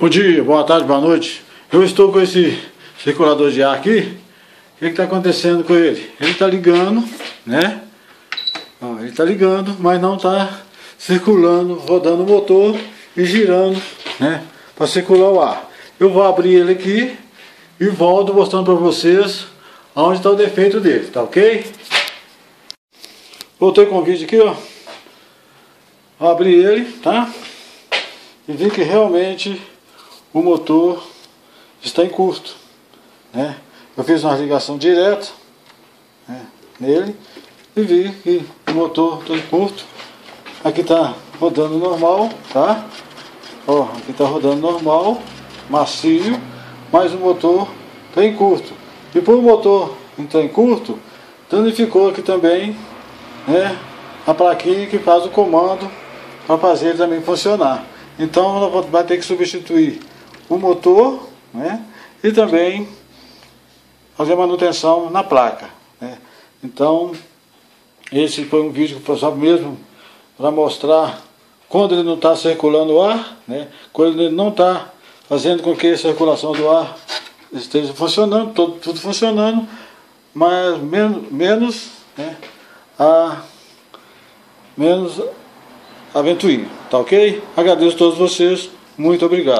Bom dia, boa tarde, boa noite. Eu estou com esse circulador de ar aqui. O que está acontecendo com ele? Ele está ligando, né? Ele está ligando, mas não está circulando, rodando o motor e girando, né? Para circular o ar. Eu vou abrir ele aqui e volto mostrando para vocês onde está o defeito dele, tá ok? Voltei com o vídeo aqui, ó. Vou abrir ele, tá? E vi que realmente o motor está em curto. Né? Eu fiz uma ligação direta né, nele e vi que o motor está em curto. Aqui está rodando normal, tá? Ó, aqui está rodando normal, macio, mas o motor está em curto. E por o motor entrar em curto, danificou aqui também né, a plaquinha que faz o comando para fazer ele também funcionar. Então vai ter que substituir o motor né, e também fazer manutenção na placa. Né. Então, esse foi um vídeo que foi só mesmo para mostrar quando ele não está circulando o ar, né, quando ele não está fazendo com que a circulação do ar esteja funcionando, todo, tudo funcionando, mas menos, menos, né, a, menos a ventoinha, tá ok? Agradeço a todos vocês, muito obrigado.